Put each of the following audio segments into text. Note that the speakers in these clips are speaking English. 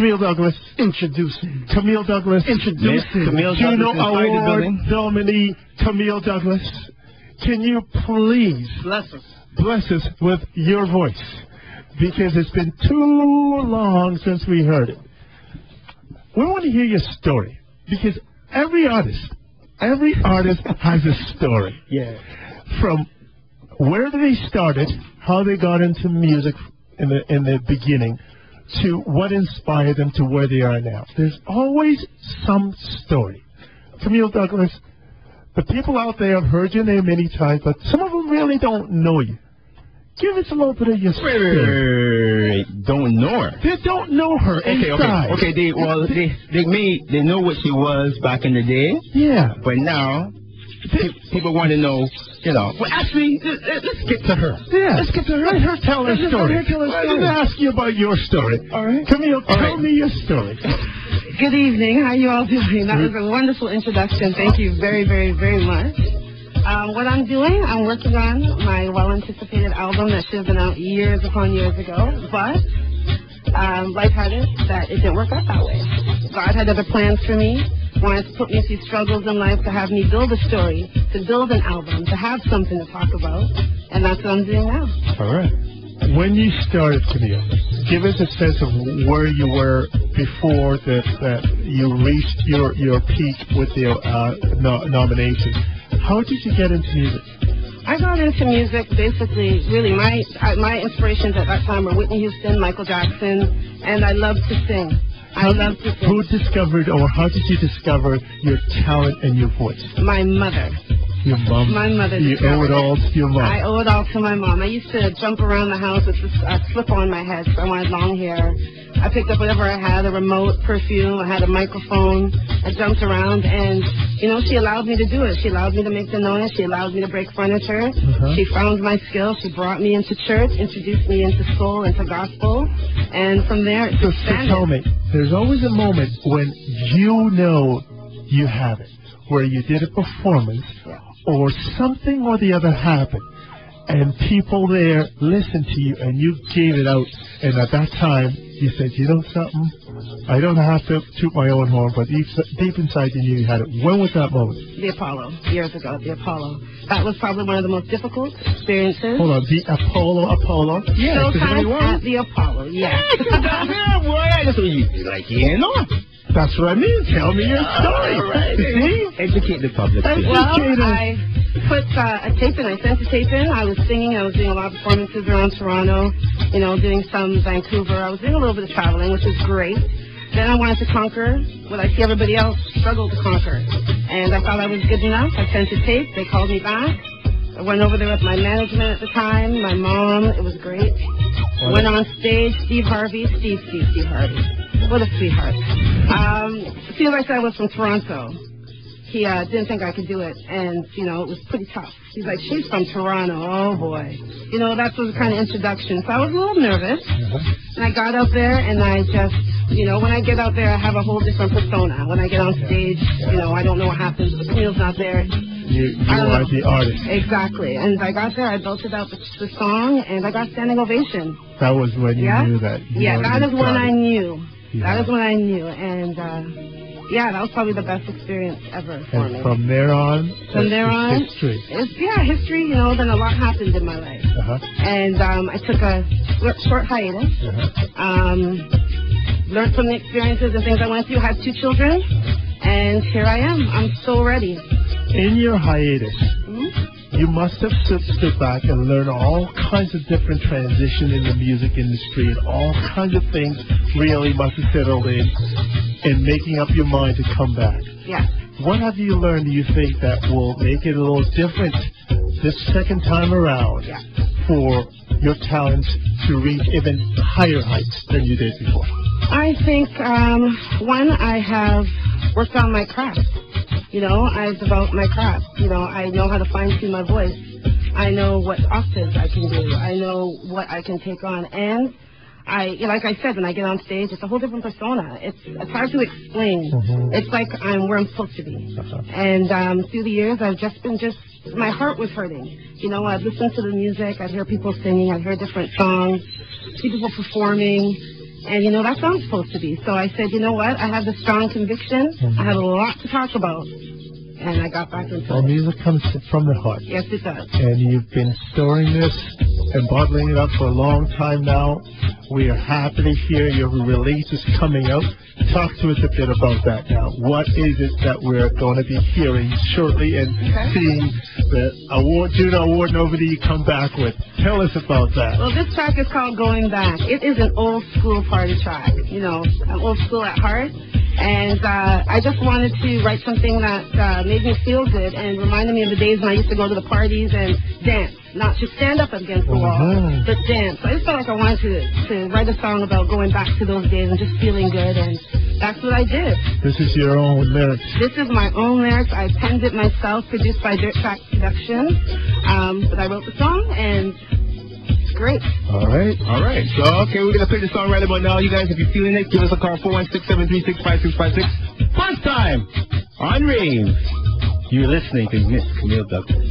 Camille Douglas. Introducing. Camille Douglas. Introducing. Camille Juno Douglas inside the Award nominee Camille Douglas. Can you please Bless us. bless us with your voice? Because it's been too long since we heard it. We want to hear your story. Because every artist, every artist has a story. Yeah. From where they started, how they got into music in the in the beginning, to what inspired them to where they are now. There's always some story. Camille Douglas, the people out there have heard your name many times, but some of them really don't know you. Give us a little bit of your story. Don't know her. They don't know her Okay, inside. okay, okay. They well, they they may they know what she was back in the day, Yeah. but now people want to know, you know. Well, actually, let- let- let's get to her. Yeah. Let's get to her. Let her tell her Let's let story. her tell her story. Let story. me ask you about your story. All right. Camille, All tell right. me your story. Good evening. How are you all doing? That was a wonderful introduction. Thank you very, very, very much. Um, what I'm doing, I'm working on my well-anticipated album that should have been out years upon years ago, but um, lighthearted that it didn't work out that way. God had other plans for me, to put me through struggles in life to have me build a story, to build an album, to have something to talk about, and that's what I'm doing now. All right. When you started, Camille, give us a sense of where you were before that, that you reached your, your peak with your uh, no, nomination. How did you get into music? I got into music basically, really, my my inspirations at that time were Whitney Houston, Michael Jackson, and I loved to sing. I love to Who discovered or how did you discover your talent and your voice? My mother. Your mom. My mother You owe it all to your mom. I owe it all to my mom. I used to jump around the house with this uh, slip on my head. So I wanted long hair. I picked up whatever I had, a remote, perfume, I had a microphone. I jumped around and, you know, she allowed me to do it. She allowed me to make the noise. She allowed me to break furniture. Uh-huh. She found my skill. She brought me into church, introduced me into soul, into gospel. And from there, it So, so tell me, there's always a moment when you know you have it, where you did a performance or something or the other happened, and people there listened to you and you gave it out, and at that time you said, you know something, I don't have to toot my own horn, but deep, deep inside you knew you had it. When was that moment? The Apollo, years ago, the Apollo. That was probably one of the most difficult experiences. Hold on, the Apollo, Apollo. Yes, is that what it Showtime was? at the Apollo, yes. yeah, boy, that's what you like. You know. That's what I mean. Tell me your story. All right. See? Educate the public. Thank Well, I put uh, a tape in. I sent a tape in. I was singing. I was doing a lot of performances around Toronto. You know, doing some Vancouver. I was doing a little bit of traveling, which is great. Then I wanted to conquer what I see everybody else struggle to conquer, and I thought I was good enough. I sent a tape. They called me back. I went over there with my management at the time, my mom. It was great. Went on stage. Steve Harvey. Steve, Steve, Steve Harvey. What a sweetheart. Um, as I was from Toronto, he uh, didn't think I could do it, and you know it was pretty tough. He's like, she's from Toronto, oh boy. You know that was the kind of introduction. So I was a little nervous, and I got out there, and I just, you know, when I get out there, I have a whole different persona. When I get on stage, you know, I don't know what happens. The Camille's not there. You, you are the artist. Exactly. And I got there, I belted out the, the song, and I got standing ovation. That was when you Yeah? knew that. You Yeah, that is when I knew. Yeah. That is when I knew, and uh, yeah, that was probably the best experience ever for me. And from there on, From there on, history. It's yeah, history. You know, then a lot happened in my life, Uh-huh. and um, I took a short, hiatus. Uh-huh. Um, learned from the experiences and things I went through. Had two children, and here I am. I'm so ready. In your hiatus. You must have stood, stood back and learned all kinds of different transition in the music industry and all kinds of things really must have settled in in making up your mind to come back. Yeah. What have you learned, do you think, that will make it a little different this second time around Yeah. for your talents to reach even higher heights than you did before? I think um, one, I have worked on my craft. You know, I've developed my craft. You know, I know how to fine tune my voice. I know what octaves I can do. I know what I can take on, and I, like I said, when I get on stage, it's a whole different persona. It's it's hard to explain. Mhm. It's like I'm where I'm supposed to be. And um, through the years, I've just been just my heart was hurting. You know, I'd listen to the music, I'd hear people singing, I'd hear different songs, see people performing, And, you know, that's how I'm supposed to be. So I said, you know what? I have the strong conviction. I have a lot to talk about. And I got back into Well, it. music comes from the heart. Yes, it does. and you've been storing this and bottling it up for a long time now. We are happy to hear your release is coming out. Talk to us a bit about that now. What is it that we're going to be hearing shortly and Okay. seeing the award, Juno Award nominee come back with? Tell us about that. Well, this track is called Going Back. It is an old school party track. You know, I'm old school at heart. And uh, I just wanted to write something that uh, made me feel good and reminded me of the days when I used to go to the parties and dance. Not just stand up against the wall, Mhm. but dance. I just felt like I wanted to, to write a song about going back to those days and just feeling good. And that's what I did. This is your own lyrics. This is my own lyrics. I penned it myself, produced by Dirt Track Productions. Um, but I wrote the song, and great. All right. All right. So, okay, we're going to play the song right about now. You guys, if you're feeling it, give us a call, 416-736-5656. First time on Rave. You're listening to Miss Camille Douglas.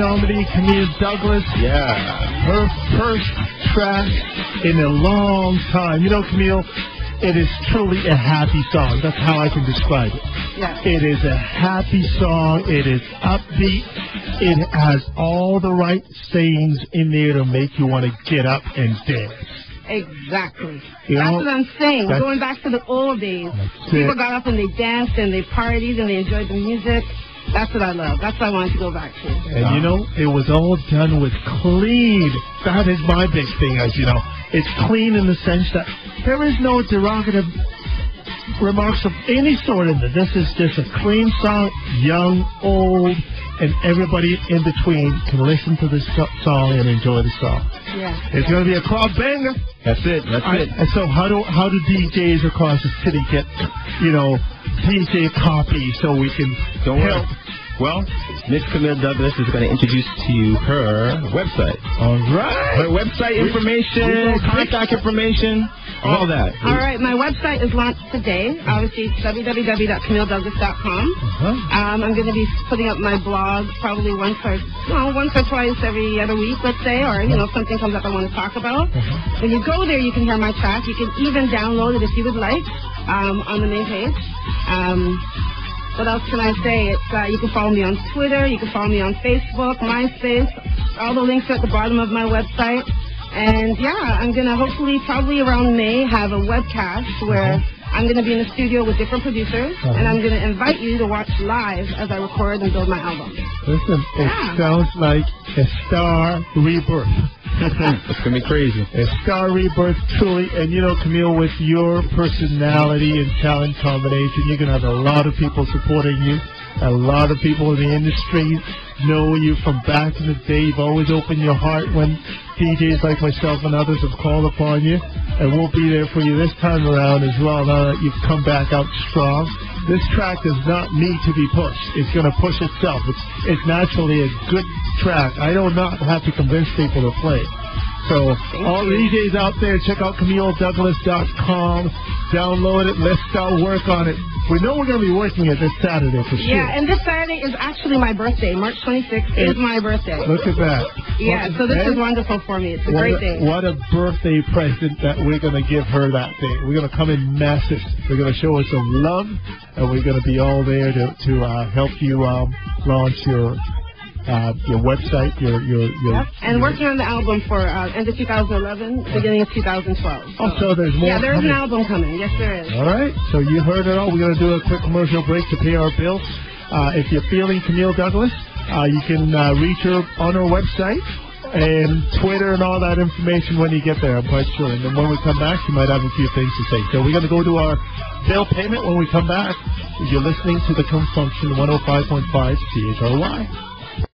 Award nominee Camille Douglas. Yeah. her first track in a long time. You know, Camille, it is truly a happy song. That's how I can describe it. Yeah. It is a happy song. It is upbeat. It has all the right sayings in there to make you want to get up and dance. Exactly. You that's know, what I'm saying. that's- Going back to the old days. People it. got up and they danced and they partied and they enjoyed the music. That's what I love. That's what I wanted to go back to. And you know, it was all done with clean. That is my big thing, as you know. It's clean in the sense that there is no derogative remarks of any sort in it. This is just a clean song, young, old, and everybody in between can listen to this song and enjoy the song. Yeah. It's going to be a club banger. That's it. That's I, it. and so how do how do DJs across the city get, you know, DJ copy so we can Don't worry. Well, Miss Camille Douglas is going to introduce to you her website. All right. Her website information, contact information, all that. All right, my website is launched today. Obviously, it's www.camilledouglas.com. Uh-huh. Um, I'm going to be putting up my blog probably once or well, once or twice every other week, let's say, or you know, if something comes up I want to talk about. Uh-huh. When you go there, you can hear my track. You can even download it if you would like um, on the main page. Um, what else can I say? It's uh, you can follow me on Twitter. You can follow me on Facebook, MySpace. All the links are at the bottom of my website. And yeah, I'm gonna hopefully probably around May have a webcast where I'm gonna be in the studio with different producers, and I'm gonna invite you to watch live as I record and build my album. Listen, it Yeah. sounds like a star rebirth. it's going to be crazy. A star rebirth, truly. And you know, Camille, with your personality and talent combination, you're going to have a lot of people supporting you. A lot of people in the industry know you from back in the day. You've always opened your heart when DJs like myself and others have called upon you. And we'll be there for you this time around as well, now that you've come back out strong. This track does not need to be pushed. It's going to push itself. It's, it's naturally a good track. I do not have to convince people to play. So all the DJs out there, check out CamilleDouglas.com. Download it. Let's start work on it. We know we're going to be working it this Saturday for sure. Yeah, and this Saturday is actually my birthday. March 26th is my birthday. Look at that. Yeah, so this is wonderful for me. It's a great a, day. What a birthday present that we're going to give her that day. We're going to come in massive. We're going to show her some love, and we're going to be all there to, to uh, help you um, launch your uh, your website, your your your. Yep. And your- working on the album for uh, end of 2011, beginning of 2012. Oh, so there's more. yeah, there is an album coming. Yes, there is. All right, so you heard it all. We're going to do a quick commercial break to pay our bills. Uh, if you're feeling Camille Douglas, uh, you can uh, reach her on her website and Twitter and all that information when you get there, I'm quite sure. And then when we come back, she might have a few things to say. So we're going to go to our bill payment when we come back. You're listening to the Confunksion 105.5 CHRY.